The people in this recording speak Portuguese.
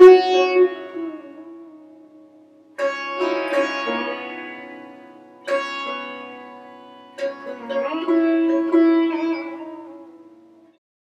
Música